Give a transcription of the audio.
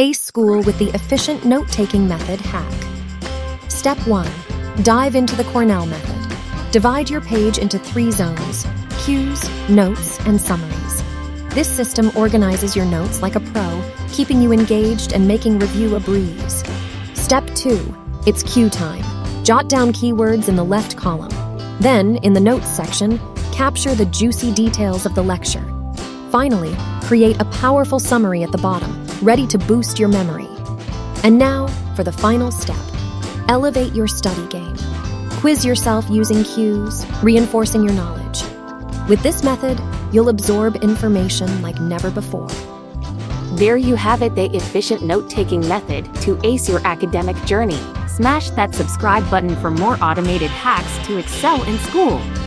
Ace school with the efficient note taking method hack. Step 1 Dive into the Cornell method. Divide your page into three zones cues, notes, and summaries. This system organizes your notes like a pro, keeping you engaged and making review a breeze. Step 2 It's cue time. Jot down keywords in the left column. Then, in the notes section, capture the juicy details of the lecture. Finally, create a powerful summary at the bottom, ready to boost your memory. And now, for the final step elevate your study game. Quiz yourself using cues, reinforcing your knowledge. With this method, you'll absorb information like never before. There you have it the efficient note taking method to ace your academic journey. Smash that subscribe button for more automated hacks to excel in school.